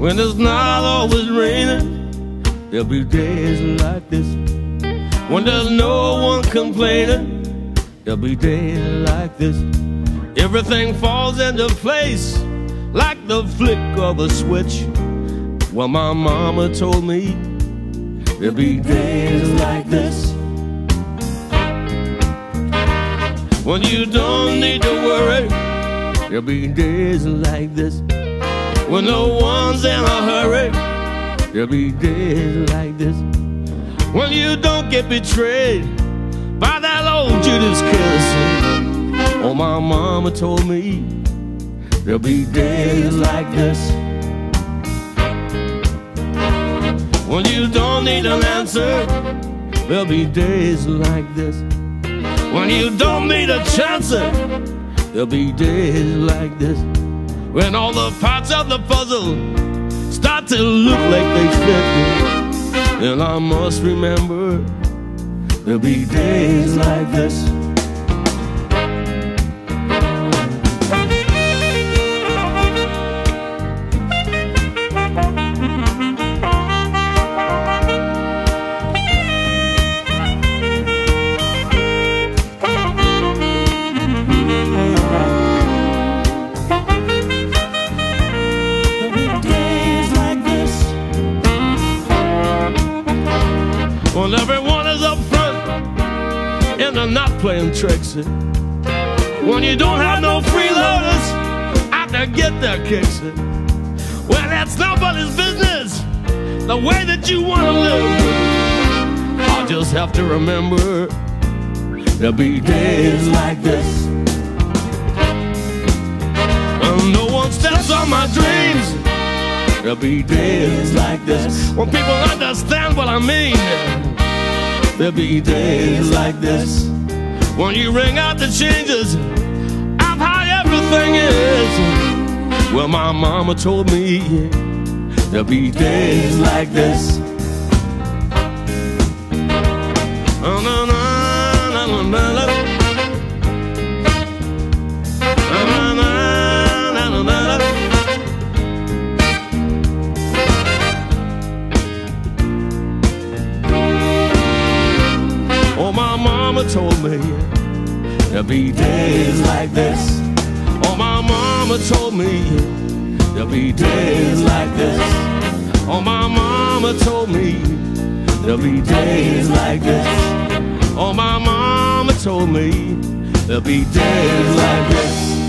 When it's not always raining, there'll be days like this. When there's no one complaining, there'll be days like this. Everything falls into place like the flick of a switch. Well, my mama told me there'll be days like this. When you don't need to worry, there'll be days like this. When no one's in a hurry, there'll be days like this. When you don't get betrayed by that old Judas kiss. Oh, my mama told me there'll be days like this. When you don't need an answer, there'll be days like this. When you don't need a chance, there'll be days like this. When all the parts of the puzzle start to look like they fit. Then I must remember there'll be days like this. When everyone is up front and they're not playing tricks. When you don't have no freeloaders out to get their kicks. Well, that's nobody's business. The way that you want to live. I just have to remember there'll be days like this. And no one steps on my dreams. There'll be days like this when people understand what I mean. There'll be days like this when you ring out the changes of how everything is. Well, my mama told me there'll be days like this. Told me there'll be days like this. Oh, my mama told me there'll be days like this. Oh, my mama told me there'll be days like this. Oh, my mama told me there'll be days like this.